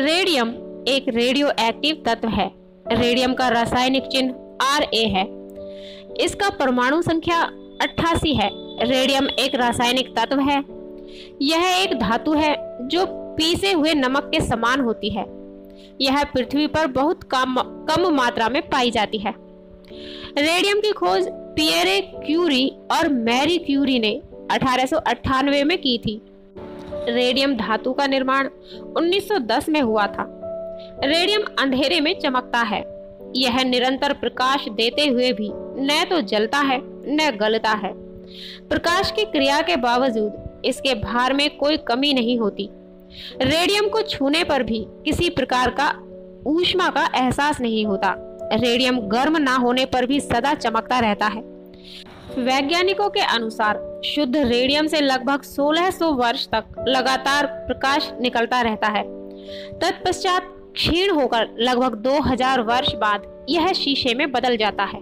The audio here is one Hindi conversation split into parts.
रेडियम एक रेडियो एक्टिव तत्व है। रेडियम का रासायनिक चिन्ह आर ए है। इसका परमाणु संख्या 88 है। रेडियम एक रासायनिक तत्व है। यह एक धातु है जो पीसे हुए नमक के समान होती है। यह पृथ्वी पर बहुत कम कम मात्रा में पाई जाती है। रेडियम की खोज पियरे क्यूरी और मैरी क्यूरी ने अठारह में की थी। रेडियम धातु का निर्माण 1910 में हुआ था। रेडियम अंधेरे में चमकता है। यह निरंतर प्रकाश देते हुए भी न तो जलता है, न गलता है। प्रकाश की क्रिया के बावजूद इसके भार में कोई कमी नहीं होती। रेडियम को छूने पर भी किसी प्रकार का ऊष्मा का एहसास नहीं होता। रेडियम गर्म ना होने पर भी सदा चमकता रहता है। वैज्ञानिकों के अनुसार शुद्ध रेडियम से लगभग 1600 वर्ष तक लगातार प्रकाश निकलता रहता है। तत्पश्चात क्षीण होकर लगभग 2000 वर्ष बाद यह शीशे में बदल जाता है।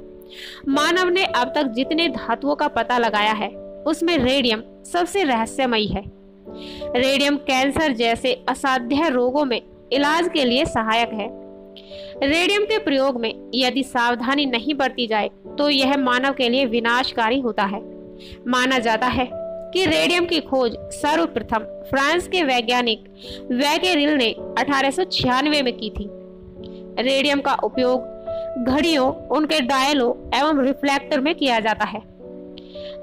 मानव ने अब तक जितने धातुओं का पता लगाया है, उसमें रेडियम सबसे रहस्यमयी है। रेडियम कैंसर जैसे असाध्य रोगों में इलाज के लिए सहायक है। रेडियम के प्रयोग में यदि सावधानी नहीं बरती जाए तो यह मानव के लिए विनाशकारी होता है। माना जाता है कि रेडियम की खोज सर्वप्रथम फ्रांस के वैज्ञानिक वैगेरिल ने अठारह में की थी। रेडियम का उपयोग घड़ियों, उनके डायलों एवं रिफ्लेक्टर में किया जाता है।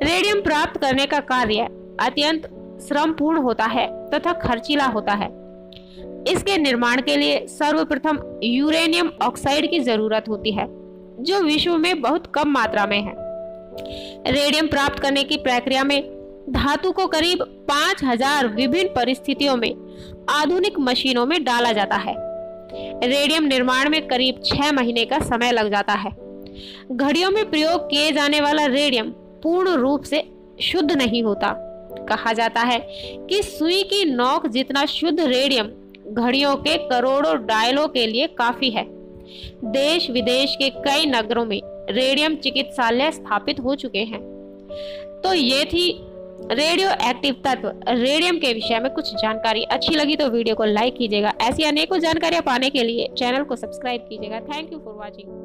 रेडियम प्राप्त करने का कार्य अत्यंत श्रमपूर्ण होता है तथा खर्चीला होता है। इसके निर्माण के लिए सर्वप्रथम यूरेनियम ऑक्साइड की ज़रूरत होती है। जो विश्व में बहुत कम मात्रा में है। रेडियम प्राप्त करने की प्रक्रिया में धातु को करीब पाँच हज़ार विभिन्न परिस्थितियों में, आधुनिक मशीनों में डाला जाता है। रेडियम निर्माण में करीब छह महीने का समय लग जाता है। घड़ियों में प्रयोग किए जाने वाला रेडियम पूर्ण रूप से शुद्ध नहीं होता। कहा जाता है कि सुई की नोक जितना शुद्ध रेडियम घड़ियों के करोड़ों डायलों के लिए काफ़ी है। देश विदेश के कई नगरों में रेडियम चिकित्सालय स्थापित हो चुके हैं। तो ये थी रेडियो एक्टिव तत्व। रेडियम के विषय में कुछ जानकारी अच्छी लगी तो वीडियो को लाइक कीजिएगा। ऐसी अनेकों जानकारियाँ पाने के लिए चैनल को सब्सक्राइब कीजिएगा। Thank you for watching